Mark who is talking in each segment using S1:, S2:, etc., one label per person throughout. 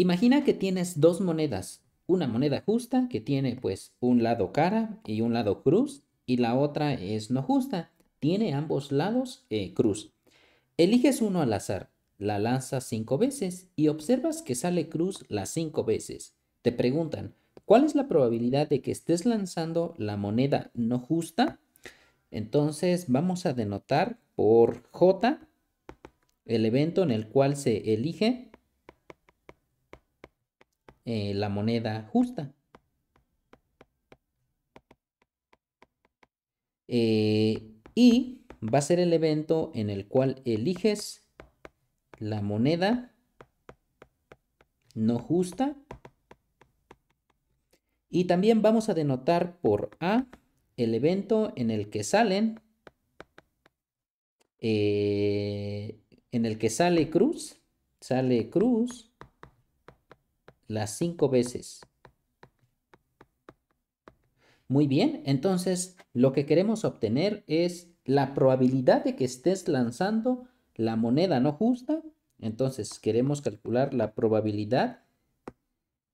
S1: Imagina que tienes dos monedas, una moneda justa que tiene pues un lado cara y un lado cruz y la otra es no justa, tiene ambos lados eh, cruz. Eliges uno al azar, la lanzas cinco veces y observas que sale cruz las cinco veces. Te preguntan, ¿cuál es la probabilidad de que estés lanzando la moneda no justa? Entonces vamos a denotar por J el evento en el cual se elige eh, la moneda justa. Eh, y va a ser el evento en el cual eliges la moneda no justa. Y también vamos a denotar por A el evento en el que salen, eh, en el que sale cruz, sale cruz las cinco veces. Muy bien, entonces lo que queremos obtener es la probabilidad de que estés lanzando la moneda no justa. Entonces queremos calcular la probabilidad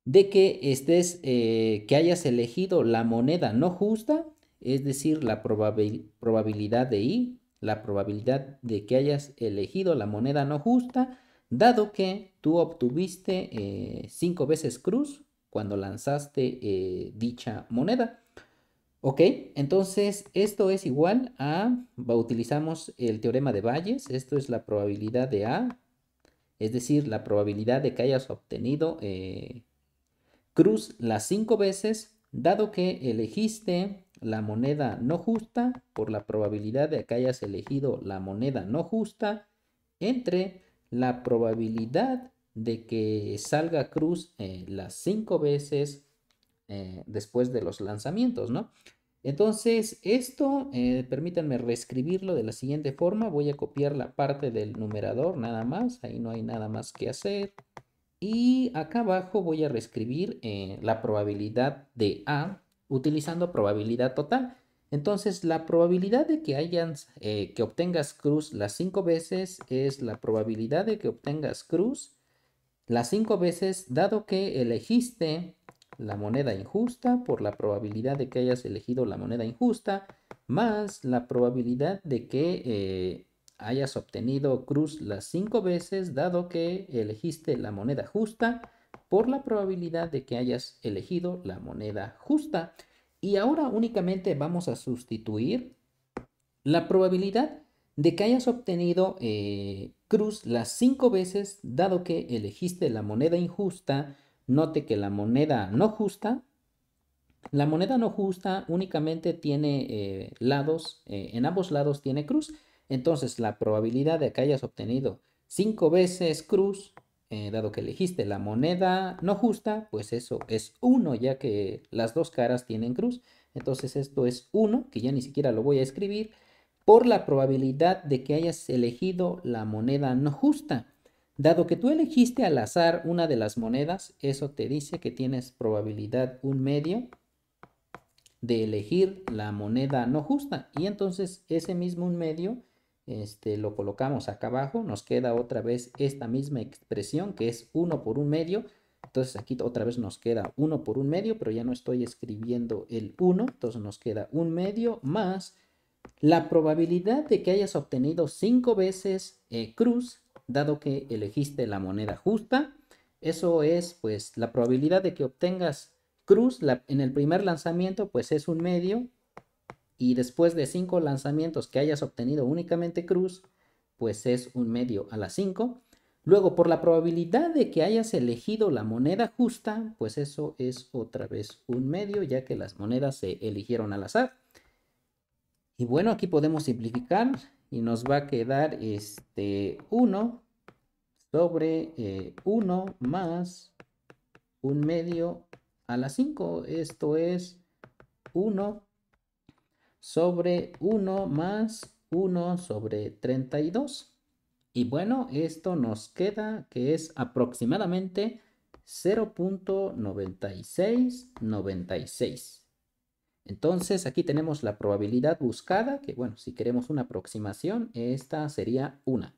S1: de que estés, eh, que hayas elegido la moneda no justa, es decir, la probabilidad de I, la probabilidad de que hayas elegido la moneda no justa, dado que tú obtuviste eh, cinco veces cruz cuando lanzaste eh, dicha moneda. Ok, entonces esto es igual a, utilizamos el teorema de Bayes, esto es la probabilidad de A, es decir, la probabilidad de que hayas obtenido eh, cruz las cinco veces, dado que elegiste la moneda no justa, por la probabilidad de que hayas elegido la moneda no justa, entre la probabilidad de que salga cruz eh, las cinco veces eh, después de los lanzamientos, ¿no? Entonces, esto, eh, permítanme reescribirlo de la siguiente forma. Voy a copiar la parte del numerador nada más. Ahí no hay nada más que hacer. Y acá abajo voy a reescribir la probabilidad de A utilizando probabilidad total. Entonces, la probabilidad de que, hayan, que obtengas cruz las cinco veces es la probabilidad de que obtengas cruz las cinco veces dado que elegiste la moneda injusta por la probabilidad de que hayas elegido la moneda injusta más la probabilidad de que eh, hayas obtenido cruz las cinco veces dado que elegiste la moneda justa por la probabilidad de que hayas elegido la moneda justa. Y ahora únicamente vamos a sustituir la probabilidad de que hayas obtenido eh, cruz las cinco veces dado que elegiste la moneda injusta Note que la moneda no justa, la moneda no justa únicamente tiene eh, lados, eh, en ambos lados tiene cruz. Entonces la probabilidad de que hayas obtenido cinco veces cruz, eh, dado que elegiste la moneda no justa, pues eso es 1 ya que las dos caras tienen cruz. Entonces esto es 1, que ya ni siquiera lo voy a escribir, por la probabilidad de que hayas elegido la moneda no justa. Dado que tú elegiste al azar una de las monedas, eso te dice que tienes probabilidad un medio de elegir la moneda no justa. Y entonces ese mismo un medio este, lo colocamos acá abajo. Nos queda otra vez esta misma expresión que es 1 por un medio. Entonces aquí otra vez nos queda 1 por un medio, pero ya no estoy escribiendo el 1. Entonces nos queda un medio más la probabilidad de que hayas obtenido 5 veces eh, cruz dado que elegiste la moneda justa. Eso es pues la probabilidad de que obtengas cruz en el primer lanzamiento pues es un medio y después de cinco lanzamientos que hayas obtenido únicamente cruz pues es un medio a las 5. Luego por la probabilidad de que hayas elegido la moneda justa pues eso es otra vez un medio ya que las monedas se eligieron al azar. Y bueno aquí podemos simplificar y nos va a quedar este 1 sobre 1 eh, más un medio a la 5. Esto es 1 sobre 1 más 1 sobre 32. Y bueno, esto nos queda que es aproximadamente 0.9696. Entonces aquí tenemos la probabilidad buscada, que bueno, si queremos una aproximación, esta sería 1.